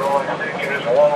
Roy. I think it is one.